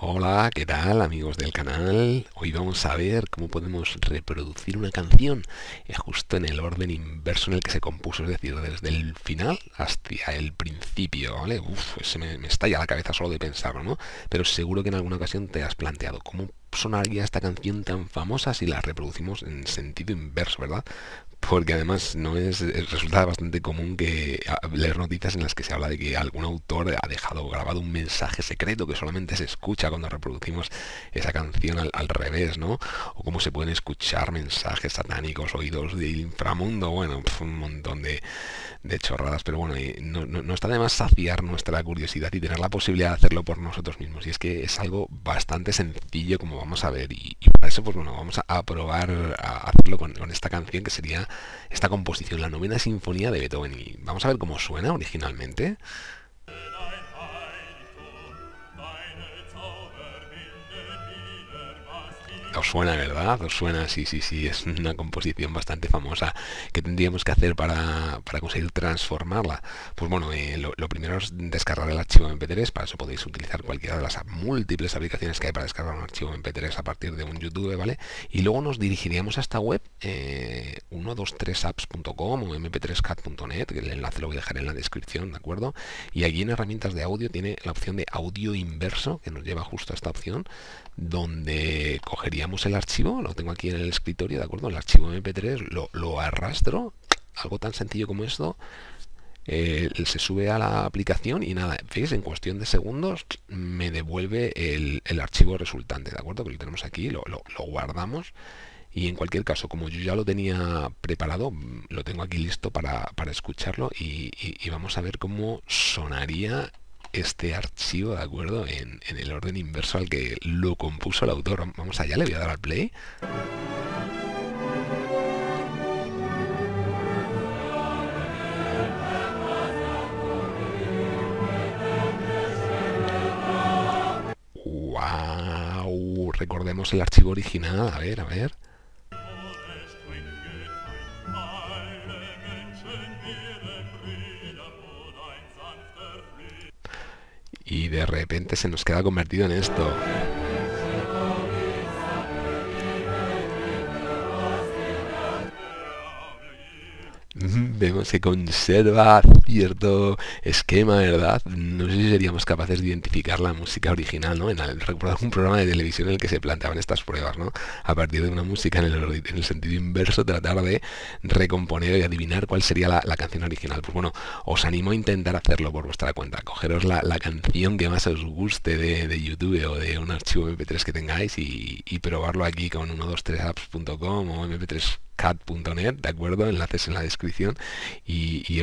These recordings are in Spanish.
Hola, ¿qué tal amigos del canal? Hoy vamos a ver cómo podemos reproducir una canción justo en el orden inverso en el que se compuso, es decir, desde el final hasta el principio, ¿vale? Uf, se me, me estalla la cabeza solo de pensarlo, ¿no? Pero seguro que en alguna ocasión te has planteado cómo sonaría esta canción tan famosa si la reproducimos en sentido inverso, ¿verdad? porque además no es, resulta bastante común que leer noticias en las que se habla de que algún autor ha dejado grabado un mensaje secreto que solamente se escucha cuando reproducimos esa canción al, revés, ¿no? O cómo se pueden escuchar mensajes satánicos, oídos del inframundo, bueno, un montón de, chorradas, pero bueno, no, está de más saciar nuestra curiosidad y tener la posibilidad de hacerlo por nosotros mismos. Y es que es algo bastante sencillo, como vamos a ver, y, para eso, pues bueno, vamos a, probar a hacerlo con esta canción que sería esta composición, la novena sinfonía de Beethoven. Y vamos a ver cómo suena originalmente. Suena, ¿verdad? Os suena, sí, sí, sí, es una composición bastante famosa. ¿Qué tendríamos que hacer para, conseguir transformarla? Pues bueno, eh, lo, primero es descargar el archivo MP3, para eso podéis utilizar cualquiera de las múltiples aplicaciones que hay para descargar un archivo MP3 a partir de un YouTube, ¿vale? Y luego nos dirigiríamos a esta web, eh, 123apps.com o mp3cat.net, el enlace lo voy a dejar en la descripción, ¿de acuerdo? Y allí en herramientas de audio tiene la opción de audio inverso, que nos lleva justo a esta opción, donde cogeríamos el archivo, lo tengo aquí en el escritorio, ¿de acuerdo? El archivo MP3 lo, arrastro, algo tan sencillo como esto, eh, se sube a la aplicación y nada, veis, en cuestión de segundos me devuelve el, archivo resultante, ¿de acuerdo? Que lo tenemos aquí, lo, guardamos y en cualquier caso, como yo ya lo tenía preparado, lo tengo aquí listo para, escucharlo y, vamos a ver cómo sonaría este archivo, ¿de acuerdo? En, el orden inverso al que lo compuso el autor. Vamos allá, le voy a dar al play. ¡Wow! Recordemos el archivo original. A ver, a ver. Y de repente se nos queda convertido en esto. Vemos que conserva cierto esquema, ¿verdad? No sé si seríamos capaces de identificar la música original, ¿no? En recuerdo un programa de televisión en el que se planteaban estas pruebas, ¿no? A partir de una música en el, en el sentido inverso, tratar de recomponer y adivinar cuál sería la, canción original. Pues bueno, os animo a intentar hacerlo por vuestra cuenta. Cogeros la, canción que más os guste de, YouTube o de un archivo MP3 que tengáis y, y probarlo aquí con 123apps.com o MP3 cat.net, ¿de acuerdo? Enlaces en la descripción y,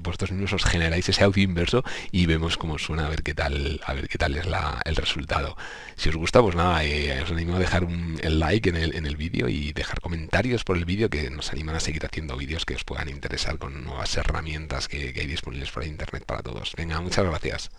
vosotros mismos os generáis ese audio inverso y vemos cómo suena, a ver qué tal, a ver qué tal es el resultado. Si os gusta, pues nada, eh, os animo a dejar un, el like en el, en el vídeo y dejar comentarios por el vídeo que nos animan a seguir haciendo vídeos que os puedan interesar con nuevas herramientas que, que hay disponibles por internet para todos. Venga, muchas gracias.